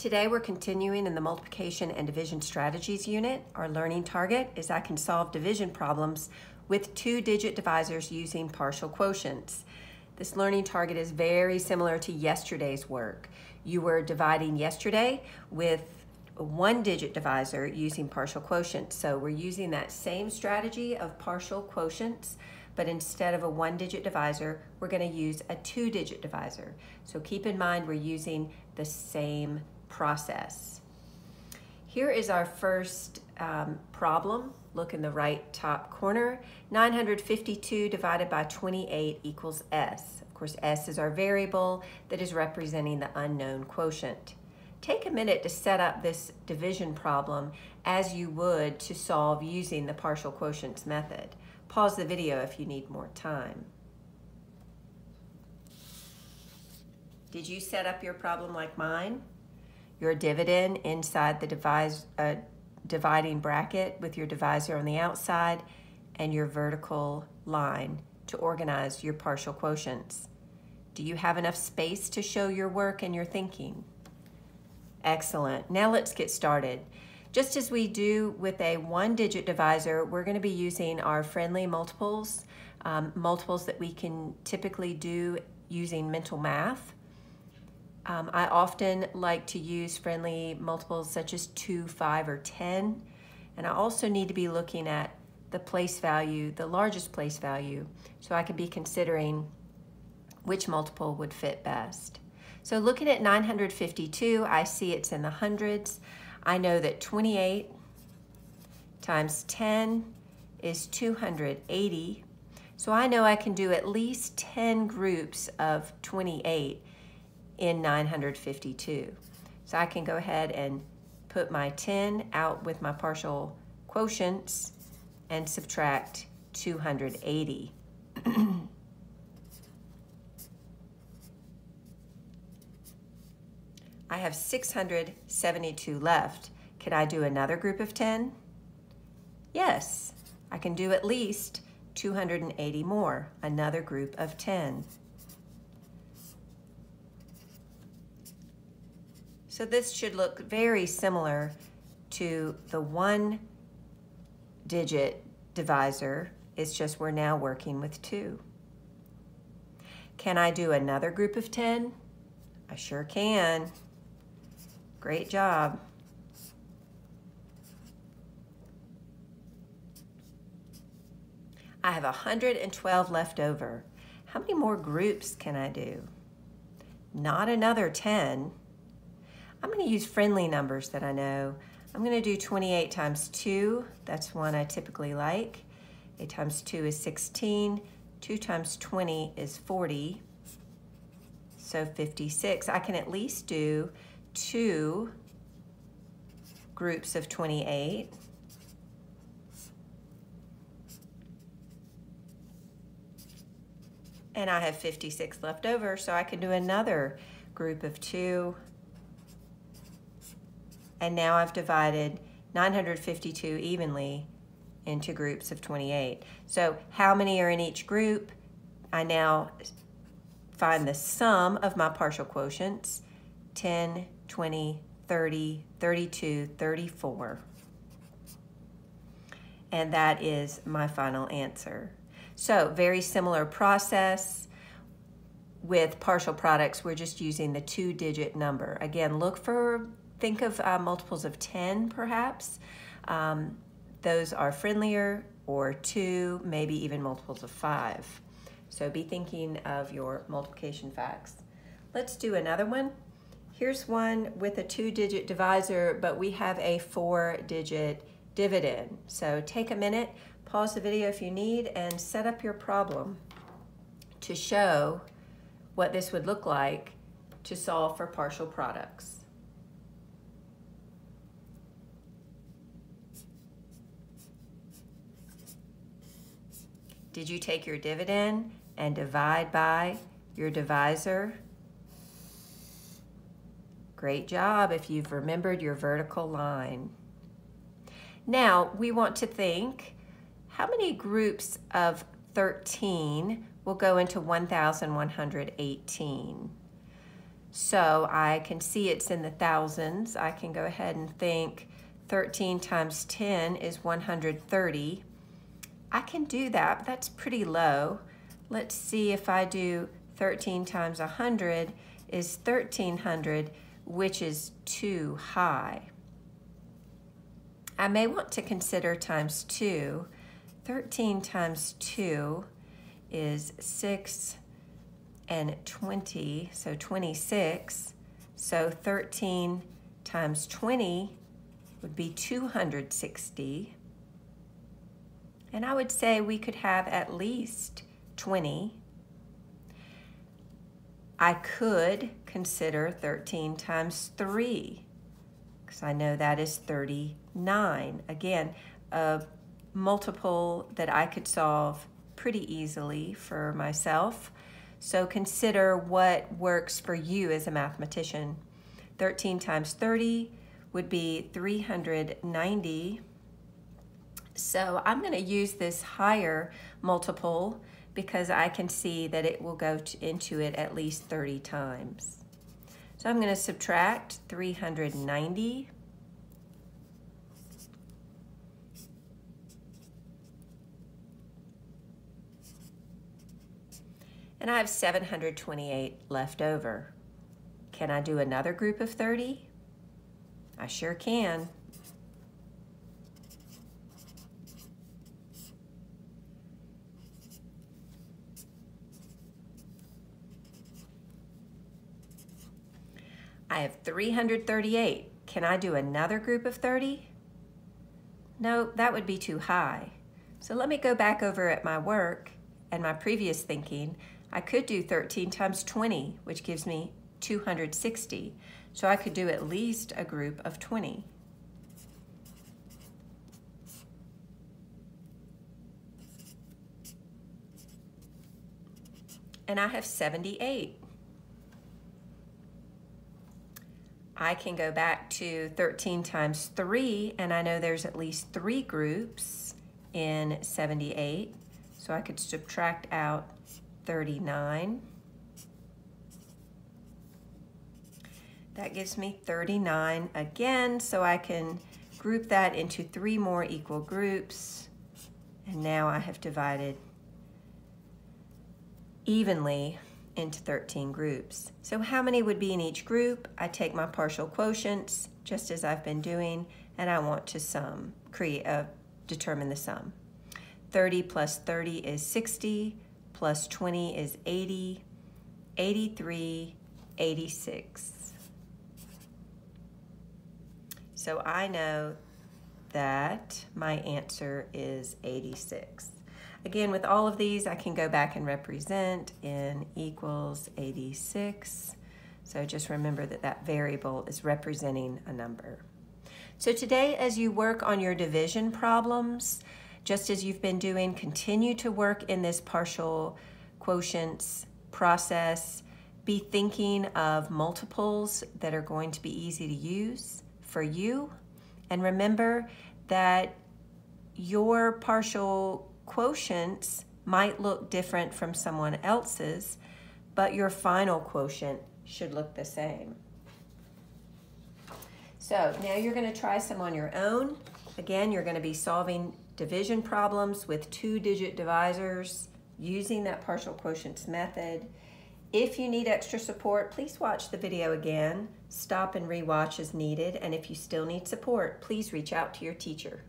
Today we're continuing in the multiplication and division strategies unit. Our learning target is I can solve division problems with two-digit divisors using partial quotients. This learning target is very similar to yesterday's work. You were dividing yesterday with a one-digit divisor using partial quotients. So we're using that same strategy of partial quotients, but instead of a one-digit divisor, we're going to use a two-digit divisor. So keep in mind we're using the same process. Here is our first um, problem. Look in the right top corner. 952 divided by 28 equals S. Of course, S is our variable that is representing the unknown quotient. Take a minute to set up this division problem as you would to solve using the partial quotients method. Pause the video if you need more time. Did you set up your problem like mine? Your dividend inside the divise, uh, dividing bracket with your divisor on the outside and your vertical line to organize your partial quotients. Do you have enough space to show your work and your thinking? Excellent. Now let's get started. Just as we do with a one-digit divisor, we're going to be using our friendly multiples, um, multiples that we can typically do using mental math. Um, I often like to use friendly multiples such as 2, 5, or 10. And I also need to be looking at the place value, the largest place value, so I can be considering which multiple would fit best. So looking at 952, I see it's in the hundreds. I know that 28 times 10 is 280. So I know I can do at least 10 groups of 28 in 952. So I can go ahead and put my 10 out with my partial quotients and subtract 280. I have 672 left. Can I do another group of 10? Yes, I can do at least 280 more, another group of 10. So this should look very similar to the one digit divisor. It's just we're now working with two. Can I do another group of 10? I sure can. Great job. I have 112 left over. How many more groups can I do? Not another 10. I'm going to use friendly numbers that I know. I'm going to do 28 times 2. That's one I typically like. 8 times 2 is 16. 2 times 20 is 40. So 56. I can at least do two groups of 28. And I have 56 left over, so I can do another group of two and now I've divided 952 evenly into groups of 28. So how many are in each group? I now find the sum of my partial quotients, 10, 20, 30, 32, 34. And that is my final answer. So very similar process with partial products. We're just using the two digit number. Again, look for think of uh, multiples of 10 perhaps. Um, those are friendlier or two, maybe even multiples of five. So be thinking of your multiplication facts. Let's do another one. Here's one with a two digit divisor, but we have a four digit dividend. So take a minute, pause the video if you need, and set up your problem to show what this would look like to solve for partial products. Did you take your dividend and divide by your divisor? Great job if you've remembered your vertical line. Now we want to think how many groups of 13 will go into 1,118? So I can see it's in the thousands. I can go ahead and think 13 times 10 is 130. Can do that, but that's pretty low. Let's see if I do 13 times 100 is 1300, which is too high. I may want to consider times 2. 13 times 2 is 6 and 20, so 26. So 13 times 20 would be 260. And I would say we could have at least 20. I could consider 13 times 3 because I know that is 39. Again, a multiple that I could solve pretty easily for myself. So consider what works for you as a mathematician. 13 times 30 would be 390. So I'm going to use this higher multiple because I can see that it will go to, into it at least 30 times. So I'm going to subtract 390 and I have 728 left over. Can I do another group of 30? I sure can. I have 338. Can I do another group of 30? No, that would be too high. So let me go back over at my work and my previous thinking I could do 13 times 20, which gives me 260. So I could do at least a group of 20. And I have 78. I can go back to 13 times 3, and I know there's at least three groups in 78. So I could subtract out 39. That gives me 39 again, so I can group that into three more equal groups. And now I have divided evenly into 13 groups. So how many would be in each group? I take my partial quotients, just as I've been doing, and I want to sum, create, uh, determine the sum. 30 plus 30 is 60, plus 20 is 80, 83, 86. So I know that my answer is 86. Again, with all of these, I can go back and represent n equals 86. So just remember that that variable is representing a number. So today, as you work on your division problems, just as you've been doing, continue to work in this partial quotients process. Be thinking of multiples that are going to be easy to use for you. And remember that your partial quotients might look different from someone else's, but your final quotient should look the same. So now you're going to try some on your own. Again, you're going to be solving division problems with two-digit divisors using that partial quotients method. If you need extra support, please watch the video again. Stop and rewatch as needed. And if you still need support, please reach out to your teacher.